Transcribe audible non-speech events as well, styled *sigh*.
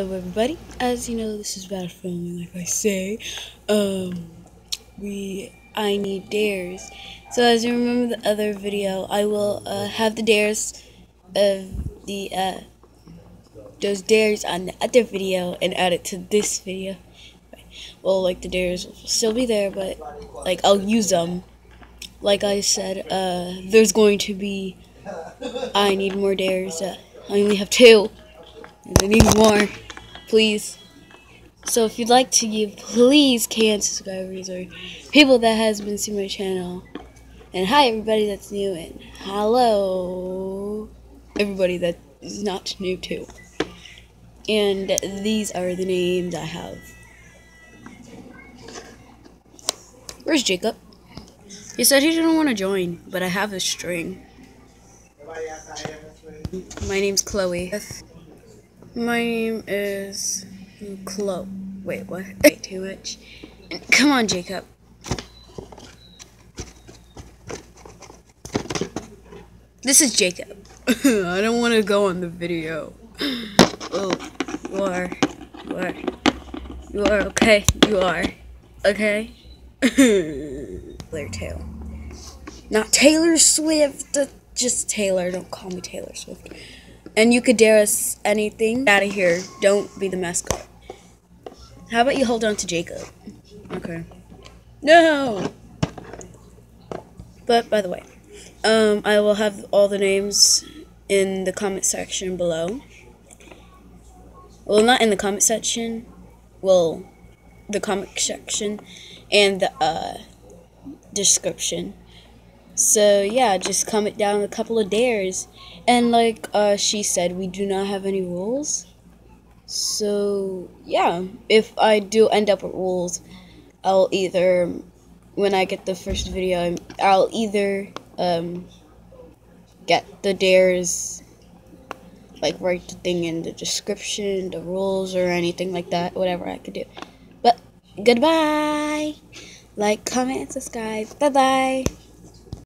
Hello everybody, as you know this is bad filming like I say, um, we, I need dares, so as you remember the other video, I will uh, have the dares of the, uh, those dares on the other video and add it to this video, well like the dares will still be there, but like I'll use them, like I said, uh, there's going to be, I need more dares, uh, I only have two. I need more, please. So if you'd like to give, please can subscribers or people that has been seeing my channel. And hi everybody that's new and hello everybody that is not new too. And these are the names I have. Where's Jacob? He said he didn't want to join, but I have a string. My name's Chloe. My name is Chloe. Wait, what? Wait, too much. Come on, Jacob. This is Jacob. *laughs* I don't want to go on the video. Oh, you are. You are. You are okay. You are. Okay. *laughs* Taylor too. Not Taylor Swift. Just Taylor. Don't call me Taylor Swift. And you could dare us anything. Out of here. Don't be the mascot. How about you hold on to Jacob? Okay. No! But, by the way, um, I will have all the names in the comment section below. Well, not in the comment section. Well, the comment section and the uh, description. So yeah, just comment down a couple of dares. And like uh, she said, we do not have any rules. So yeah, if I do end up with rules, I'll either when I get the first video, I'll either um, get the dares, like write the thing in the description, the rules, or anything like that, whatever I could do. But goodbye. Like, comment, subscribe. Bye bye.